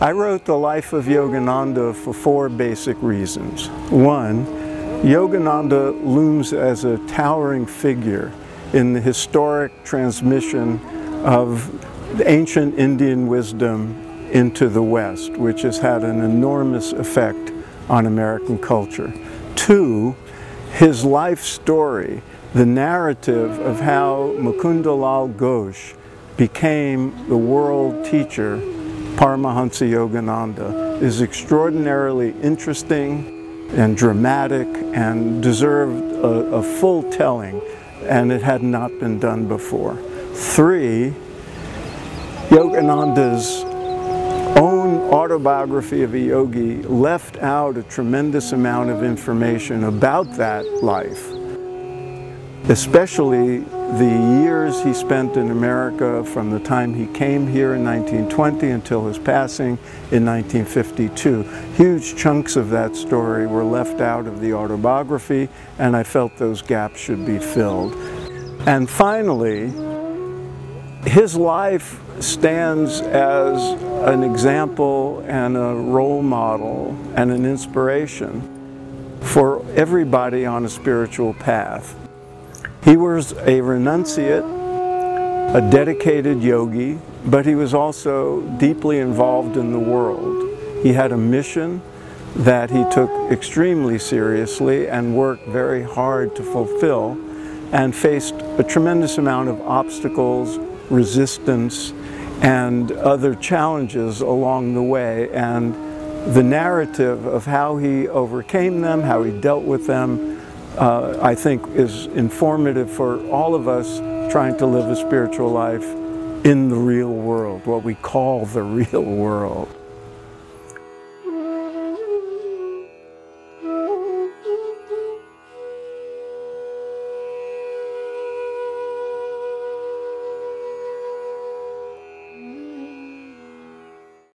I wrote the life of Yogananda for four basic reasons. One, Yogananda looms as a towering figure in the historic transmission of ancient Indian wisdom into the West, which has had an enormous effect on American culture. Two, his life story, the narrative of how Mukundalal Ghosh became the world teacher Paramahansa Yogananda is extraordinarily interesting and dramatic and deserved a, a, full telling and it had not been done before. Three, Yogananda's own autobiography of a yogi left out a tremendous amount of information about that life, especially the years he spent in America from the time he came here in 1920 until his passing in 1952. Huge chunks of that story were left out of the autobiography and I felt those gaps should be filled. And finally, his life stands as an example and a role model and an inspiration for everybody on a spiritual path. He was a renunciate, a dedicated yogi, but he was also deeply involved in the world. He had a mission that he took extremely seriously and worked very hard to fulfill and faced a tremendous amount of obstacles, resistance, and other challenges along the way. And the narrative of how he overcame them, how he dealt with them, uh, I think is informative for all of us trying to live a spiritual life in the real world, what we call the real world.